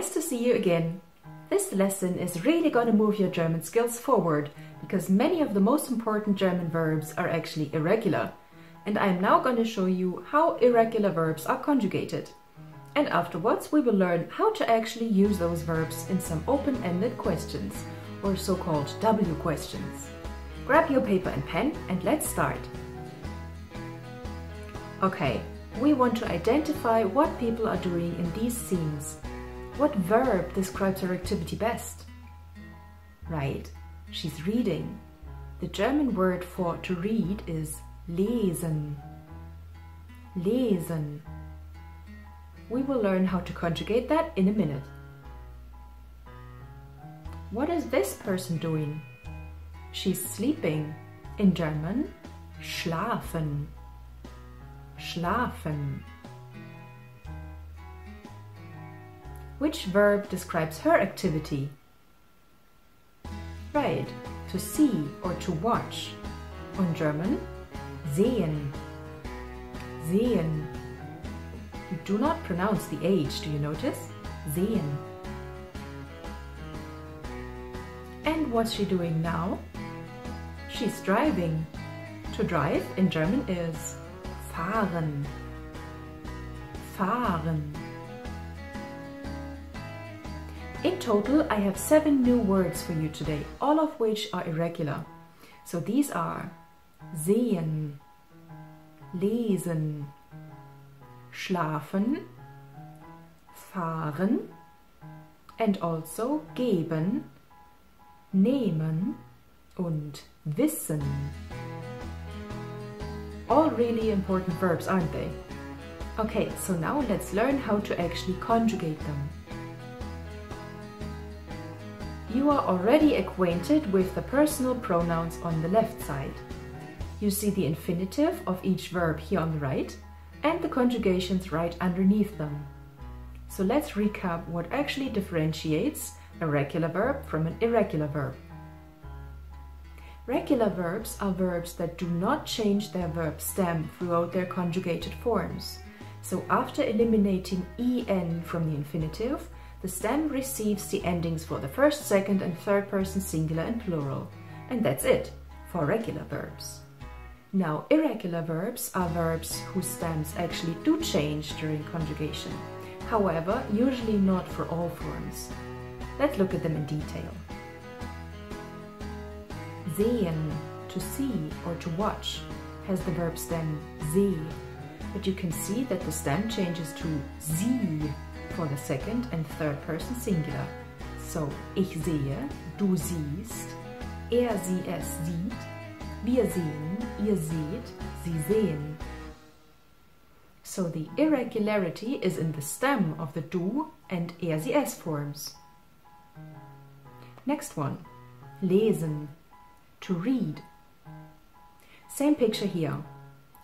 Nice to see you again. This lesson is really going to move your German skills forward because many of the most important German verbs are actually irregular. And I am now going to show you how irregular verbs are conjugated. And afterwards we will learn how to actually use those verbs in some open-ended questions or so-called W questions. Grab your paper and pen and let's start. Okay, we want to identify what people are doing in these scenes what verb describes her activity best? Right, she's reading. The German word for to read is lesen. Lesen. We will learn how to conjugate that in a minute. What is this person doing? She's sleeping. In German, schlafen. Schlafen. Which verb describes her activity? Right, to see or to watch. On German, sehen. Sehen. You do not pronounce the H, do you notice? Sehen. And what's she doing now? She's driving. To drive in German is fahren. Fahren. In total, I have seven new words for you today, all of which are irregular. So these are sehen, lesen, schlafen, fahren, and also geben, nehmen und wissen. All really important verbs, aren't they? Okay, so now let's learn how to actually conjugate them you are already acquainted with the personal pronouns on the left side. You see the infinitive of each verb here on the right and the conjugations right underneath them. So let's recap what actually differentiates a regular verb from an irregular verb. Regular verbs are verbs that do not change their verb stem throughout their conjugated forms. So after eliminating en from the infinitive, the stem receives the endings for the first, second and third person singular and plural. And that's it for regular verbs. Now, irregular verbs are verbs whose stems actually do change during conjugation. However, usually not for all forms. Let's look at them in detail. Sehen, to see or to watch, has the verb stem seh, but you can see that the stem changes to sieh for the second and third person singular. So, ich sehe, du siehst, er, sie, es sieht, wir sehen, ihr seht, sie sehen. So the irregularity is in the stem of the du and er, sie, es forms. Next one, lesen, to read. Same picture here.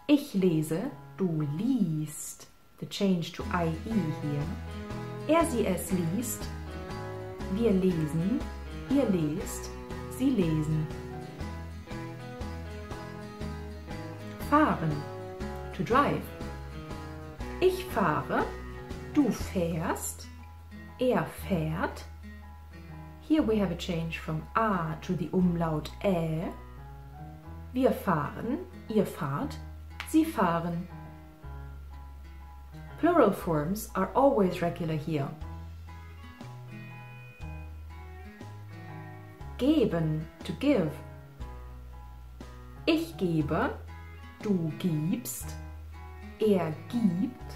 Ich lese, du liest. The change to IE here. Er sie es liest, wir lesen, ihr lest, sie lesen. Fahren, to drive. Ich fahre, du fährst, er fährt. Here we have a change from A to the umlaut Ä. Wir fahren, ihr fahrt, sie fahren. Plural forms are always regular here. Geben, to give. Ich gebe, du gibst, er gibt,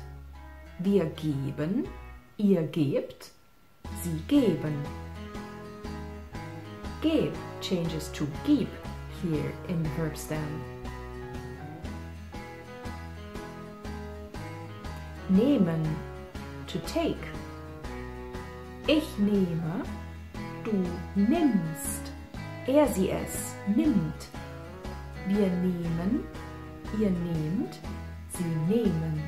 wir geben, ihr gebt, sie geben. Geb changes to gib here in the verb stem. Nehmen, to take. Ich nehme, du nimmst. Er, sie, es nimmt. Wir nehmen, ihr nehmt, sie nehmen.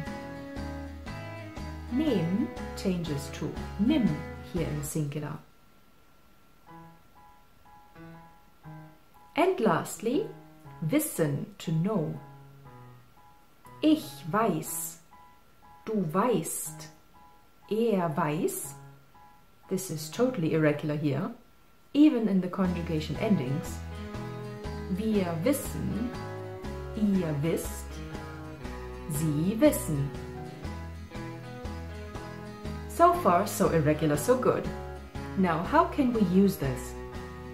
Nehmen changes to nimm here in singular. And lastly, wissen, to know. Ich weiß, Du weißt, er weiß, This is totally irregular here, even in the conjugation endings. Wir wissen, ihr wisst, Sie wissen. So far, so irregular, so good. Now, how can we use this?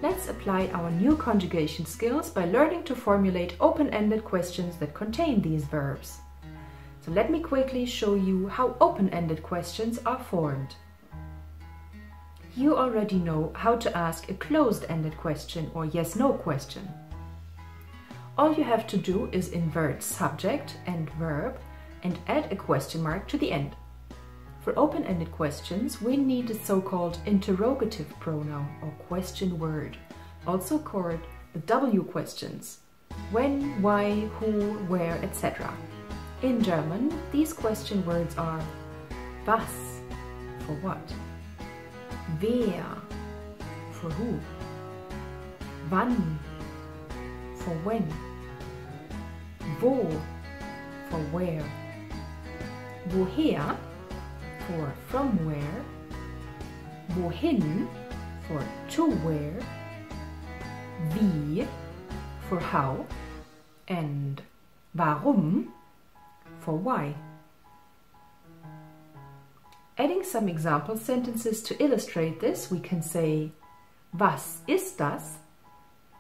Let's apply our new conjugation skills by learning to formulate open-ended questions that contain these verbs. So let me quickly show you how open-ended questions are formed. You already know how to ask a closed-ended question or yes-no question. All you have to do is invert subject and verb and add a question mark to the end. For open-ended questions, we need the so-called interrogative pronoun or question word, also called the W questions. When, why, who, where, etc. In German, these question words are was for what, wer for who, wann for when, wo for where, woher for from where, wohin for to where, wie for how, and warum for why. Adding some example sentences to illustrate this, we can say Was ist das?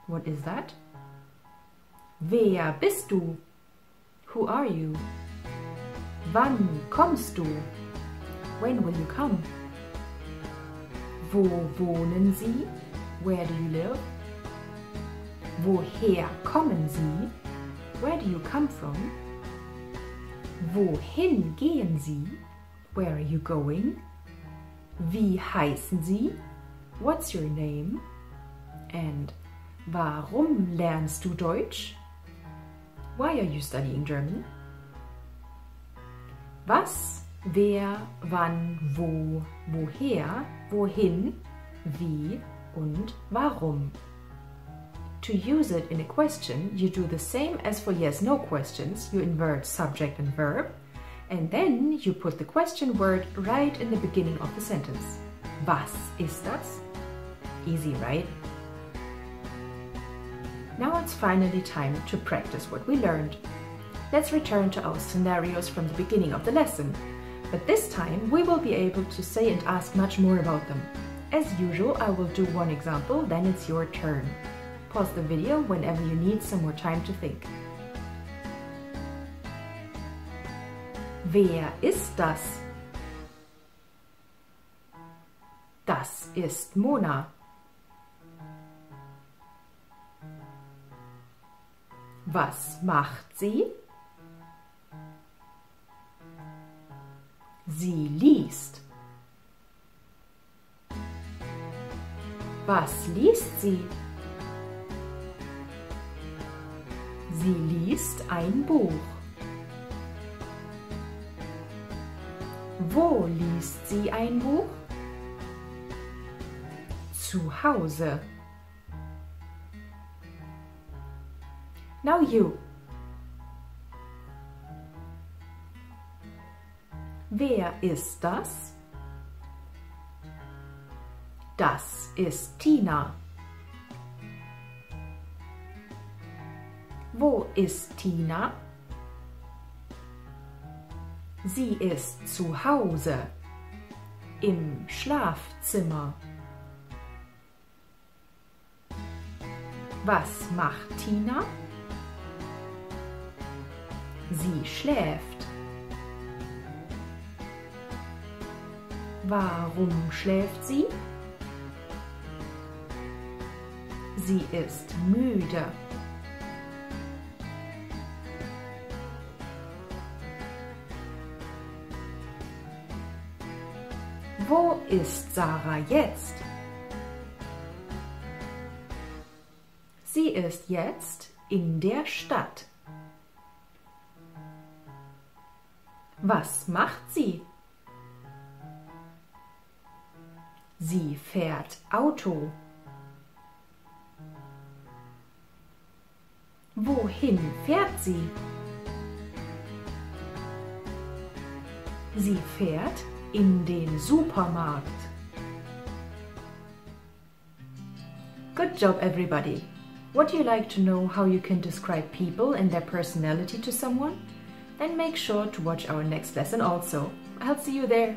What is that? Wer bist du? Who are you? Wann kommst du? When will you come? Wo wohnen Sie? Where do you live? Woher kommen Sie? Where do you come from? Wohin gehen Sie? Where are you going? Wie heißen Sie? What's your name? And warum lernst du Deutsch? Why are you studying German? Was wer, wann, wo, woher, wohin, wie und warum. To use it in a question, you do the same as for yes-no questions. You invert subject and verb, and then you put the question word right in the beginning of the sentence. Was ist das? Easy, right? Now it's finally time to practice what we learned. Let's return to our scenarios from the beginning of the lesson. But this time we will be able to say and ask much more about them. As usual, I will do one example, then it's your turn. Pause the video whenever you need some more time to think. Wer ist das? Das ist Mona. Was macht sie? Sie liest. Was liest sie? Sie liest ein Buch. Wo liest sie ein Buch? Zu Hause. Now you. Wer ist das? Das ist Tina. Wo ist Tina? Sie ist zu Hause im Schlafzimmer. Was macht Tina? Sie schläft. Warum schläft sie? Sie ist müde. Ist Sarah jetzt? Sie ist jetzt in der Stadt. Was macht sie? Sie fährt Auto. Wohin fährt sie? Sie fährt in den Supermarkt. Good job, everybody. Would you like to know how you can describe people and their personality to someone? Then make sure to watch our next lesson also. I'll see you there.